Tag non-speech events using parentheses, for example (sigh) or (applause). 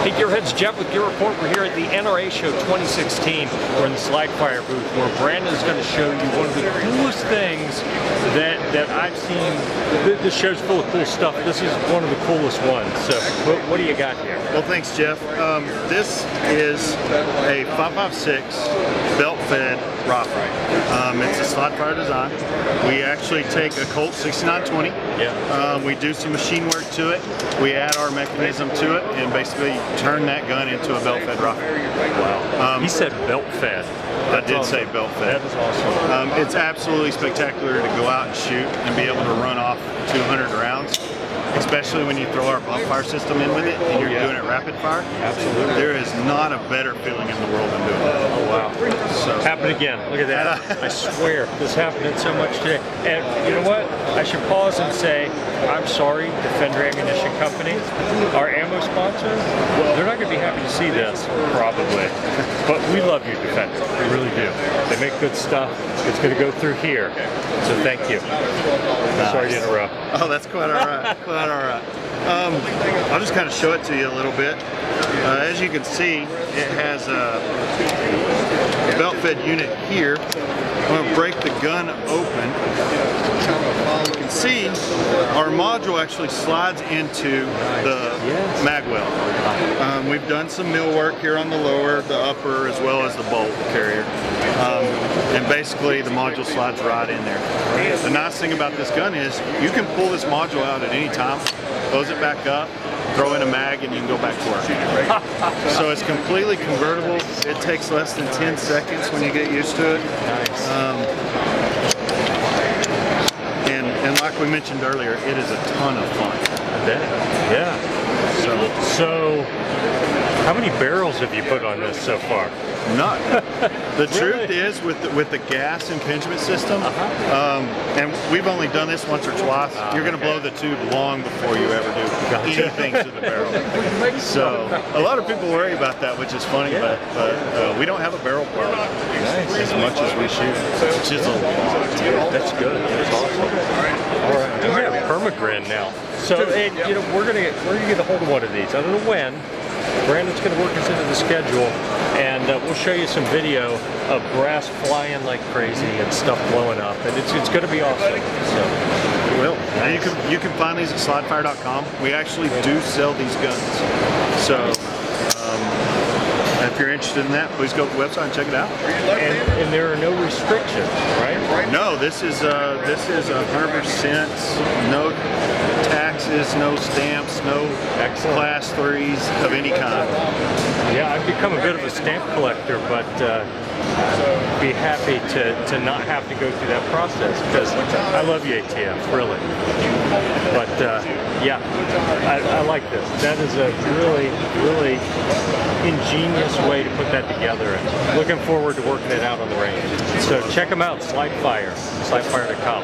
Hey Gearheads, Jeff with Gear Report. We're here at the NRA Show 2016. We're in the Slide Fire booth where Brandon is going to show you one of the coolest things that, that I've seen. This show's full of cool stuff. This is one of the coolest ones. So what, what do you got here? Well, thanks, Jeff. Um, this is a 556 belt-fed rock ride. Um, it's a slide fire design. We actually take a Colt 6920. Yeah. Um, we do some machine work to it. We add our mechanism to it and basically turn that gun into a belt-fed rocket. Wow. Um, he said belt fed. I did awesome. say belt fed. That is awesome. Um, it's absolutely spectacular to go out and shoot and be able to run off 200 rounds especially when you throw our bump fire system in with it and you're yeah. doing it rapid fire. Absolutely. There is not a better feeling in the world than doing that. Oh wow. So happened again. Look at that. I swear this happened so much today. And you know what? I should pause and say I'm sorry, Defender Ammunition Company, our ammo sponsor. They're not going to be happy to see this, probably. But we love you, Defender. We really do. They make good stuff. It's going to go through here. So thank you. Nice. Sorry to interrupt. Oh, that's quite all right. quite all right. Um, I'll just kind of show it to you a little bit. Uh, as you can see, it has a belt-fed unit here. I'm going to break the gun open you can see our module actually slides into the yes. mag well. Um, we've done some mill work here on the lower, the upper, as well as the bolt carrier. Um, and basically the module slides right in there. The nice thing about this gun is you can pull this module out at any time, close it back up, throw in a mag and you can go back to work. (laughs) so it's completely convertible. It takes less than 10 seconds when you get used to it. Um, and like we mentioned earlier, it is a ton of fun. I bet. Yeah. So, so how many barrels have you put on this so far? None. (laughs) The really? truth is, with the, with the gas impingement system, uh -huh. um, and we've only done this once or twice, uh, you're going to okay. blow the tube long before you ever do gotcha. anything to the barrel. so a lot of people worry about that, which is funny, yeah. but, but uh, we don't have a barrel part nice. As much as we shoot, which is a lot. That's good. That's awesome. All right. We have Permagrin now. So, and, you know, we're gonna get we're gonna get a hold of one of these. I don't know when, Brandon's going to work us into the schedule and uh, we'll show you some video of brass flying like crazy and stuff blowing up and it's, it's going to be awesome. So, will. Nice. You can you can find these at slidefire.com. We actually do sell these guns. So if you're interested in that, please go to the website and check it out. And, and there are no restrictions, right? No, this is uh, this is a hundred percent no taxes, no stamps, no Excellent. class threes of any kind. Yeah, I've become a bit of a stamp collector, but uh, be happy to, to not have to go through that process because I love you ATF, really. But uh, yeah, I, I, like this. That is a really, really ingenious way to put that together and looking forward to working it out on the range. So check them out, Slide Fire, slidefire.com.